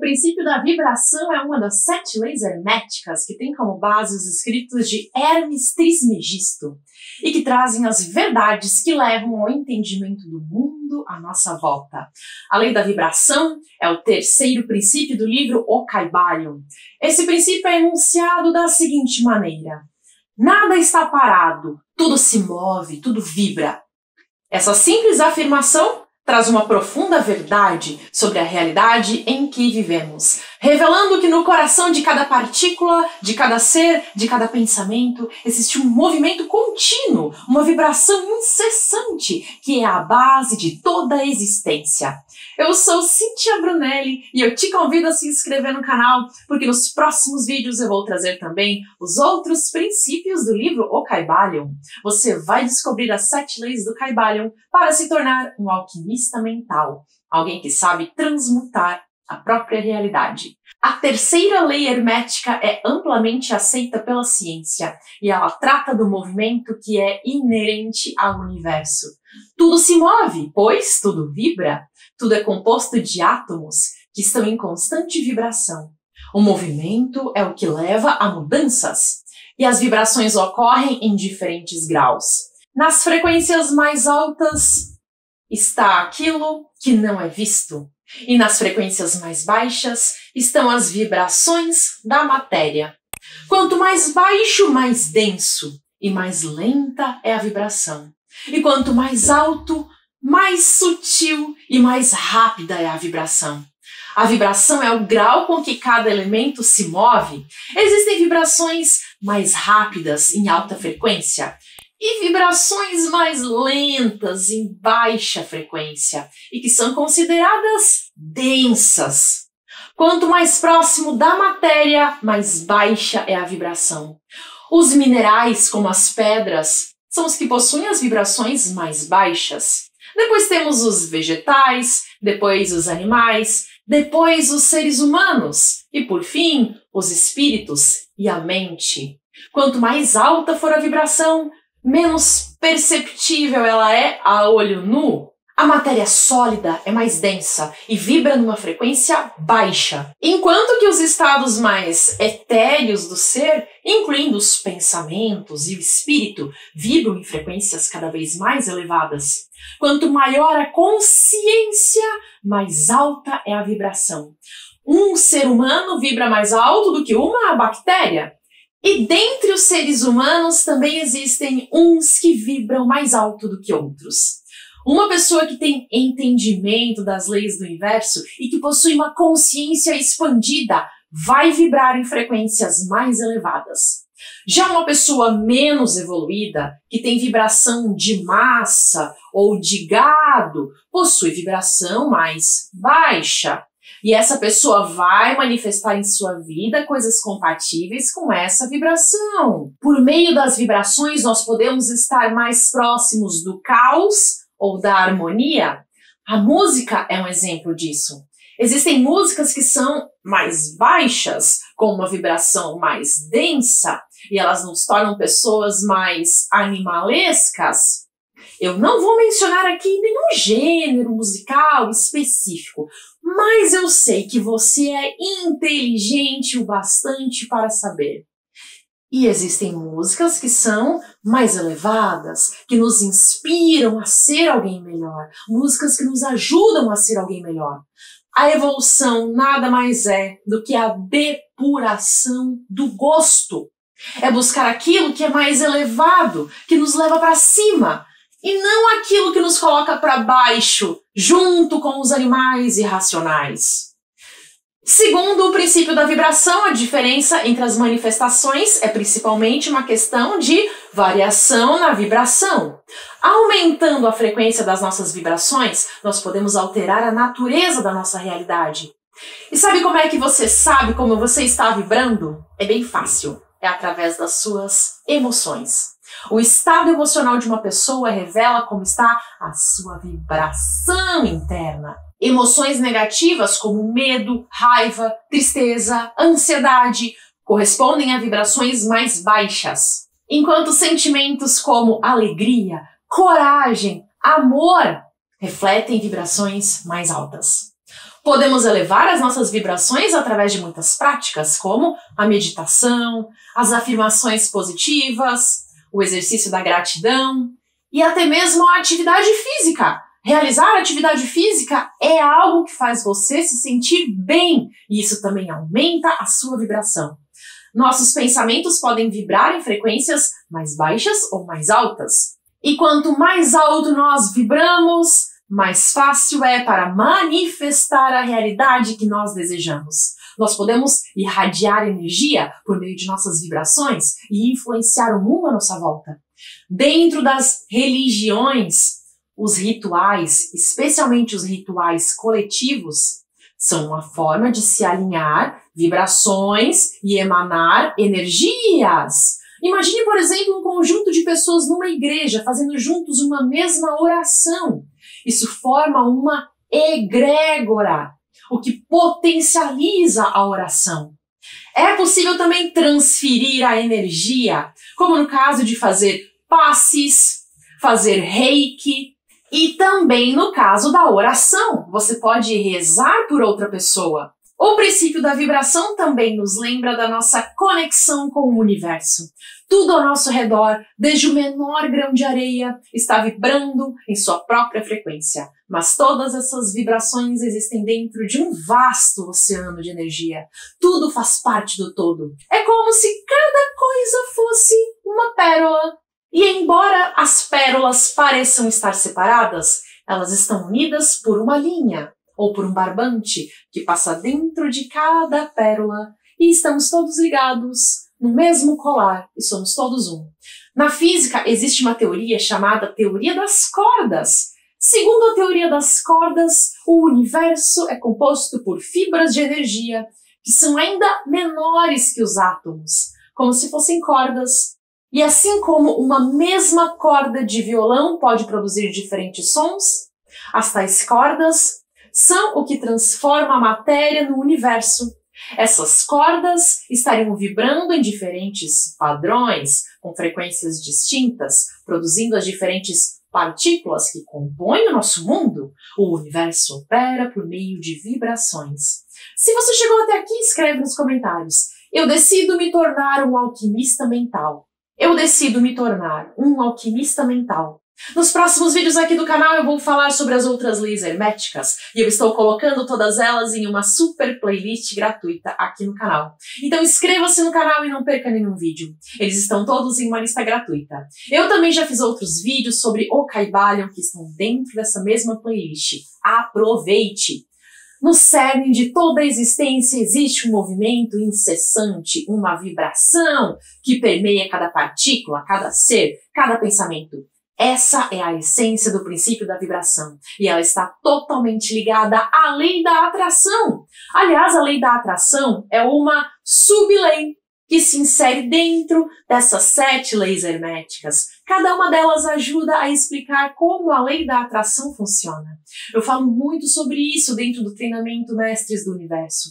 princípio da vibração é uma das sete leis herméticas que tem como base os escritos de Hermes Trismegisto e que trazem as verdades que levam ao entendimento do mundo à nossa volta. A lei da vibração é o terceiro princípio do livro O Caibalion. Esse princípio é enunciado da seguinte maneira: Nada está parado, tudo se move, tudo vibra. Essa simples afirmação traz uma profunda verdade sobre a realidade em que vivemos, revelando que no coração de cada partícula, de cada ser, de cada pensamento, existe um movimento contínuo, uma vibração incessante que é a base de toda a existência. Eu sou Cintia Brunelli e eu te convido a se inscrever no canal, porque nos próximos vídeos eu vou trazer também os outros princípios do livro O Caibalion. Você vai descobrir as sete leis do Caibalion para se tornar um alquimista mental, alguém que sabe transmutar a própria realidade. A terceira lei hermética é amplamente aceita pela ciência e ela trata do movimento que é inerente ao universo. Tudo se move, pois tudo vibra. Tudo é composto de átomos que estão em constante vibração. O movimento é o que leva a mudanças e as vibrações ocorrem em diferentes graus. Nas frequências mais altas está aquilo que não é visto. E nas frequências mais baixas estão as vibrações da matéria. Quanto mais baixo, mais denso e mais lenta é a vibração. E quanto mais alto, mais sutil e mais rápida é a vibração. A vibração é o grau com que cada elemento se move. Existem vibrações mais rápidas em alta frequência e vibrações mais lentas em baixa frequência e que são consideradas densas. Quanto mais próximo da matéria, mais baixa é a vibração. Os minerais, como as pedras, são os que possuem as vibrações mais baixas. Depois temos os vegetais, depois os animais, depois os seres humanos e, por fim, os espíritos e a mente. Quanto mais alta for a vibração, menos perceptível ela é a olho nu. A matéria sólida é mais densa e vibra numa frequência baixa, enquanto que os estados mais etéreos do ser, incluindo os pensamentos e o espírito, vibram em frequências cada vez mais elevadas. Quanto maior a consciência, mais alta é a vibração. Um ser humano vibra mais alto do que uma bactéria. E dentre os seres humanos também existem uns que vibram mais alto do que outros. Uma pessoa que tem entendimento das leis do universo e que possui uma consciência expandida vai vibrar em frequências mais elevadas. Já uma pessoa menos evoluída, que tem vibração de massa ou de gado, possui vibração mais baixa. E essa pessoa vai manifestar em sua vida coisas compatíveis com essa vibração. Por meio das vibrações, nós podemos estar mais próximos do caos ou da harmonia. A música é um exemplo disso. Existem músicas que são mais baixas, com uma vibração mais densa, e elas nos tornam pessoas mais animalescas, eu não vou mencionar aqui nenhum gênero musical específico, mas eu sei que você é inteligente o bastante para saber. E existem músicas que são mais elevadas, que nos inspiram a ser alguém melhor, músicas que nos ajudam a ser alguém melhor. A evolução nada mais é do que a depuração do gosto. É buscar aquilo que é mais elevado, que nos leva para cima, e não aquilo que nos coloca para baixo, junto com os animais irracionais. Segundo o princípio da vibração, a diferença entre as manifestações é principalmente uma questão de variação na vibração. Aumentando a frequência das nossas vibrações, nós podemos alterar a natureza da nossa realidade. E sabe como é que você sabe como você está vibrando? É bem fácil. É através das suas emoções. O estado emocional de uma pessoa revela como está a sua vibração interna. Emoções negativas como medo, raiva, tristeza, ansiedade correspondem a vibrações mais baixas, enquanto sentimentos como alegria, coragem, amor refletem vibrações mais altas. Podemos elevar as nossas vibrações através de muitas práticas, como a meditação, as afirmações positivas, o exercício da gratidão e até mesmo a atividade física. Realizar atividade física é algo que faz você se sentir bem e isso também aumenta a sua vibração. Nossos pensamentos podem vibrar em frequências mais baixas ou mais altas. E quanto mais alto nós vibramos, mais fácil é para manifestar a realidade que nós desejamos. Nós podemos irradiar energia por meio de nossas vibrações e influenciar o mundo à nossa volta. Dentro das religiões, os rituais, especialmente os rituais coletivos, são uma forma de se alinhar vibrações e emanar energias. Imagine, por exemplo, um conjunto de pessoas numa igreja fazendo juntos uma mesma oração. Isso forma uma egrégora, o que potencializa a oração. É possível também transferir a energia, como no caso de fazer passes, fazer reiki, e também no caso da oração. Você pode rezar por outra pessoa. O princípio da vibração também nos lembra da nossa conexão com o universo. Tudo ao nosso redor, desde o menor grão de areia, está vibrando em sua própria frequência. Mas todas essas vibrações existem dentro de um vasto oceano de energia. Tudo faz parte do todo. É como se cada coisa fosse uma pérola. E embora as pérolas pareçam estar separadas, elas estão unidas por uma linha, ou por um barbante que passa dentro de cada pérola e estamos todos ligados no mesmo colar e somos todos um. Na física existe uma teoria chamada teoria das cordas. Segundo a teoria das cordas, o universo é composto por fibras de energia que são ainda menores que os átomos, como se fossem cordas. E assim como uma mesma corda de violão pode produzir diferentes sons, as tais cordas são o que transforma a matéria no universo. Essas cordas estariam vibrando em diferentes padrões, com frequências distintas, produzindo as diferentes partículas que compõem o nosso mundo. O universo opera por meio de vibrações. Se você chegou até aqui, escreve nos comentários. Eu decido me tornar um alquimista mental. Eu decido me tornar um alquimista mental. Nos próximos vídeos aqui do canal eu vou falar sobre as outras leis herméticas e eu estou colocando todas elas em uma super playlist gratuita aqui no canal. Então inscreva-se no canal e não perca nenhum vídeo. Eles estão todos em uma lista gratuita. Eu também já fiz outros vídeos sobre o Caibalion que estão dentro dessa mesma playlist. Aproveite! No cerne de toda a existência existe um movimento incessante, uma vibração que permeia cada partícula, cada ser, cada pensamento. Essa é a essência do princípio da vibração e ela está totalmente ligada à lei da atração. Aliás, a lei da atração é uma sublei que se insere dentro dessas sete leis herméticas. Cada uma delas ajuda a explicar como a lei da atração funciona. Eu falo muito sobre isso dentro do treinamento Mestres do Universo.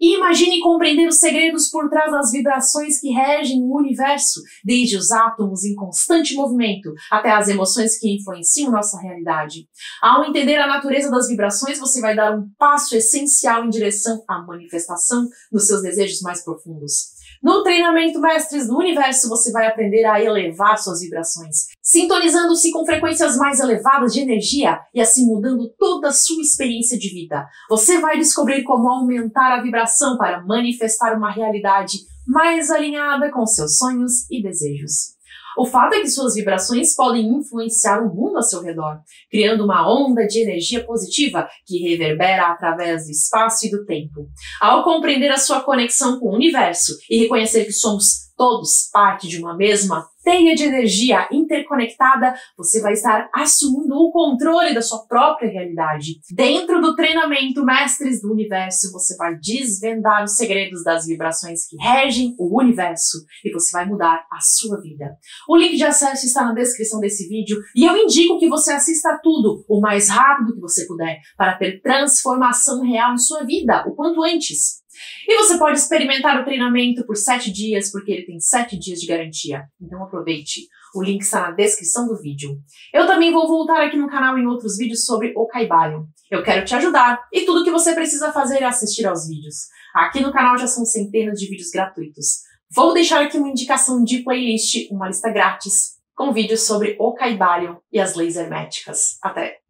E imagine compreender os segredos por trás das vibrações que regem o universo, desde os átomos em constante movimento até as emoções que influenciam nossa realidade. Ao entender a natureza das vibrações, você vai dar um passo essencial em direção à manifestação dos seus desejos mais profundos. No treinamento Mestres do Universo, você vai aprender a elevar suas vibrações, sintonizando-se com frequências mais elevadas de energia e assim mudando toda a sua experiência de vida. Você vai descobrir como aumentar a vibração para manifestar uma realidade mais alinhada com seus sonhos e desejos. O fato é que suas vibrações podem influenciar o mundo ao seu redor, criando uma onda de energia positiva que reverbera através do espaço e do tempo. Ao compreender a sua conexão com o universo e reconhecer que somos todos parte de uma mesma teia de energia interconectada, você vai estar assumindo o controle da sua própria realidade. Dentro do treinamento Mestres do Universo, você vai desvendar os segredos das vibrações que regem o universo e você vai mudar a sua vida. O link de acesso está na descrição desse vídeo e eu indico que você assista tudo o mais rápido que você puder para ter transformação real em sua vida o quanto antes. E você pode experimentar o treinamento por 7 dias, porque ele tem 7 dias de garantia. Então aproveite. O link está na descrição do vídeo. Eu também vou voltar aqui no canal em outros vídeos sobre o Kaibalho. Eu quero te ajudar e tudo que você precisa fazer é assistir aos vídeos. Aqui no canal já são centenas de vídeos gratuitos. Vou deixar aqui uma indicação de playlist, uma lista grátis, com vídeos sobre o Kaibalho e as leis herméticas. Até!